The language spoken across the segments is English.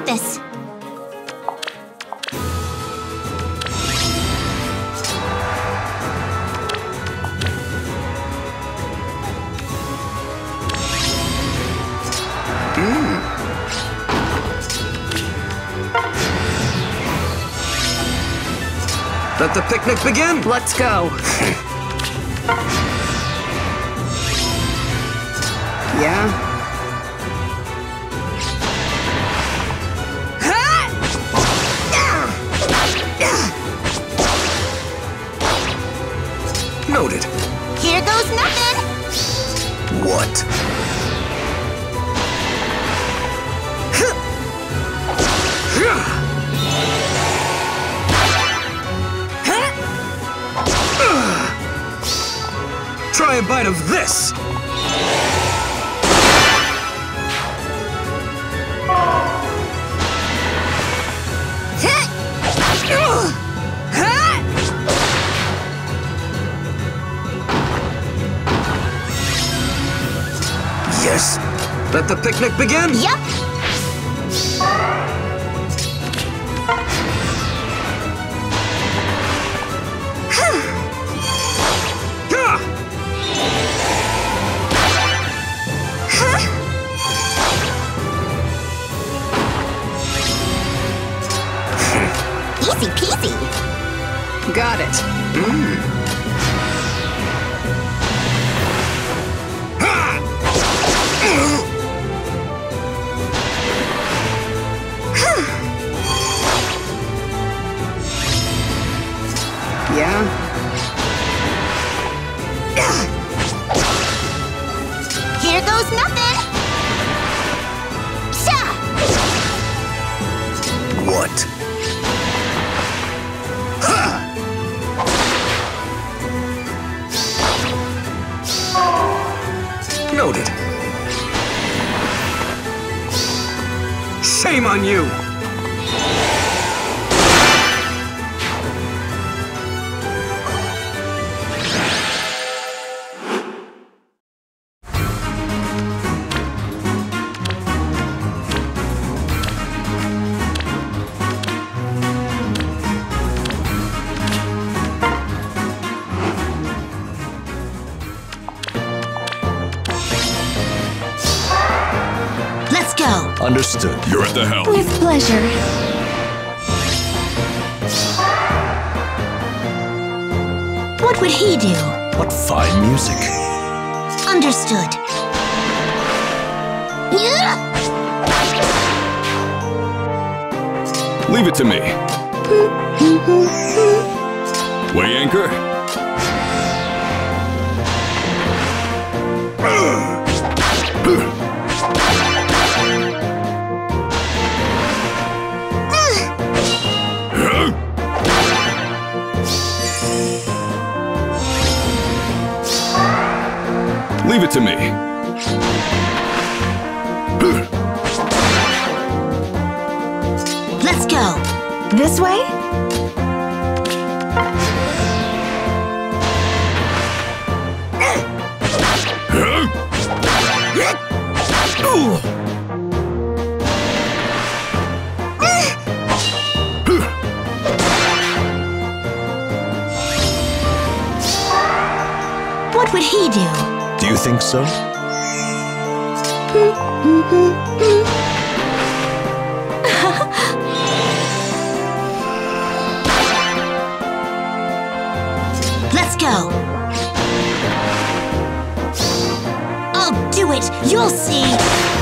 got this. Let the picnic begin! Let's go. yeah? Noted. Here goes nothing. What? Try a bite of this! Yes! Let the picnic begin! Yep. Easy peasy. Got it. yeah? Shame on you! Understood. You're at the helm. With pleasure. What would he do? What fine music. Understood. Leave it to me. Weigh anchor. Leave it to me. Let's go. This way? What would he do? Do you think so? Let's go. I'll do it. You'll see.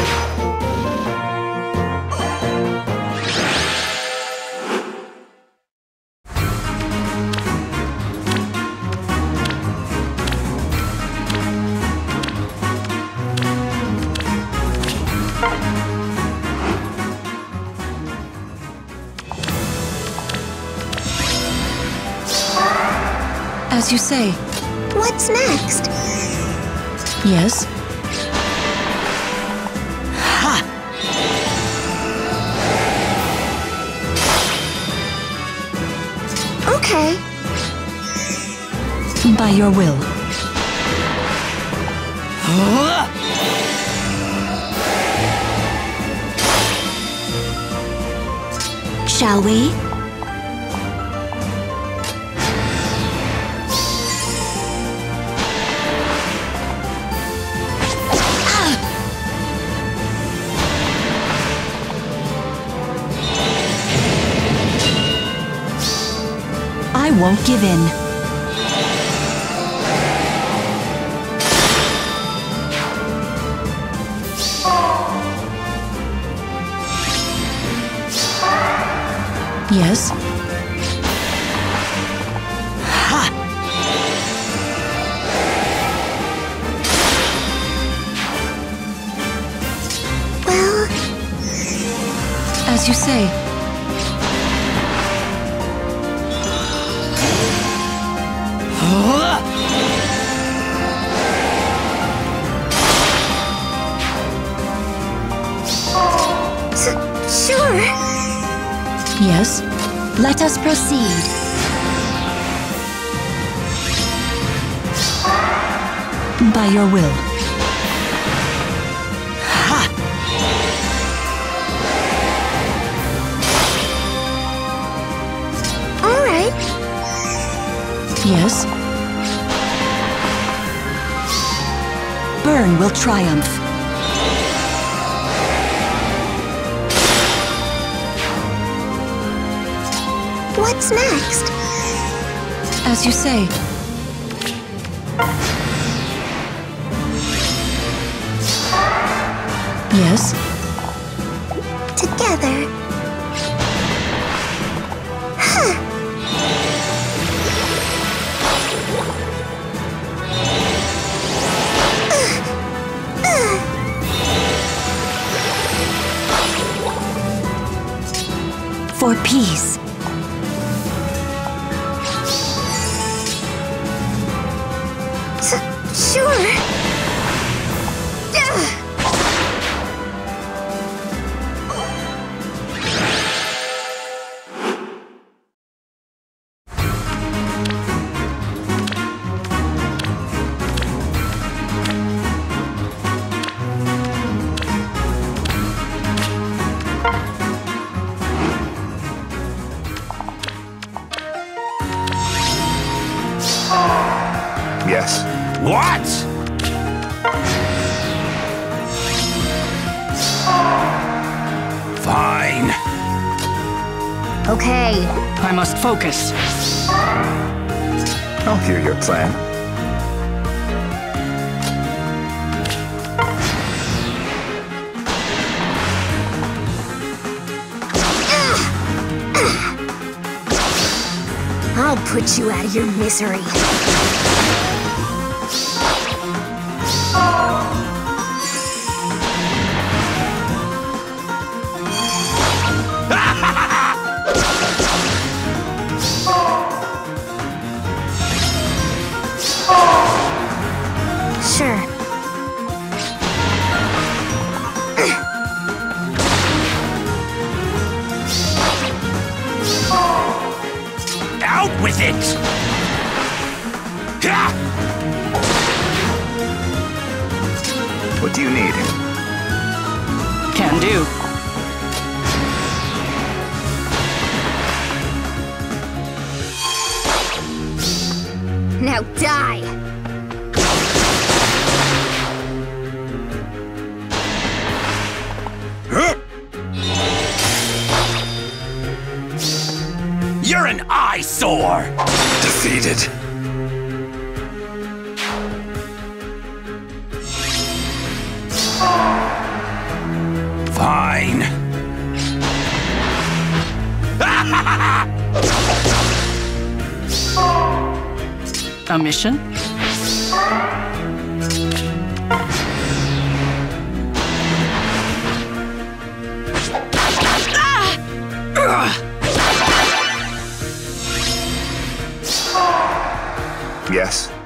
As you say. What's next? Yes? Okay. By your will. Shall we? Won't give in. Yes? Well, As you say. Let us proceed. By your will. All right. Yes? Burn will triumph. What's next? As you say. Yes? Together. For peace. Focus. I'll hear your plan. I'll put you out of your misery. Now die! You're an eyesore! Defeated. A mission? Yes.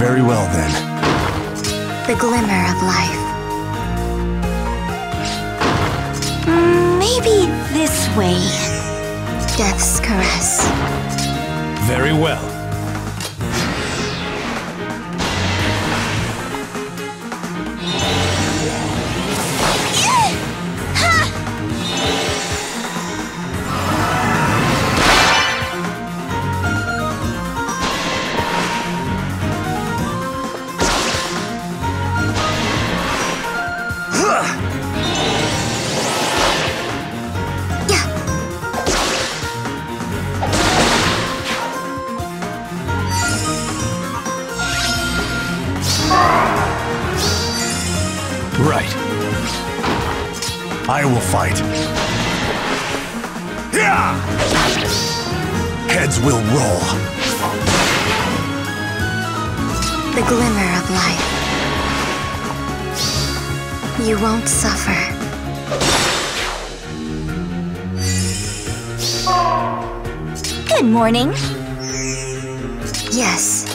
Very well then. The glimmer of life. Maybe this way. Death's caress. Very well. I will fight. Yeah! Heads will roll. The glimmer of life. You won't suffer. Good morning. Yes.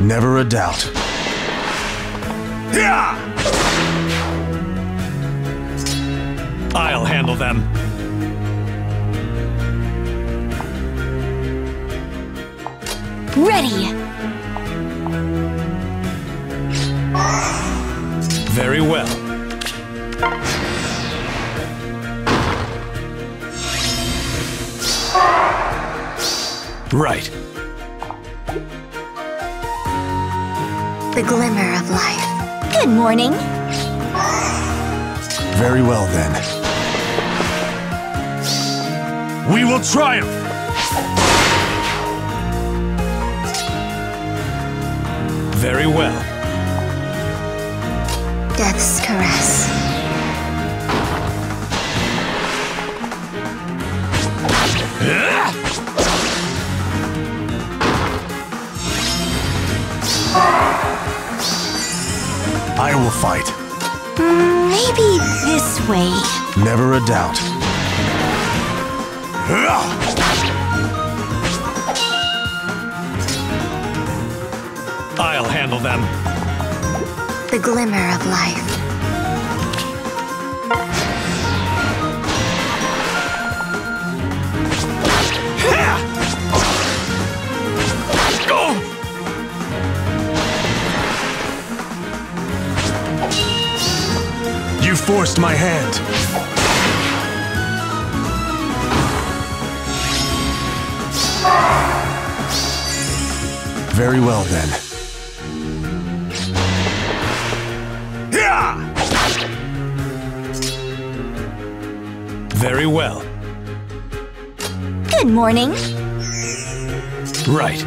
Never a doubt. Yeah! I'll handle them. Ready. Morning. Very well then. We will triumph! Very well. Death's caress. I will fight. Mm, maybe this way. Never a doubt. I'll handle them. The glimmer of life. Forced my hand. Very well then. Very well. Good morning. Right.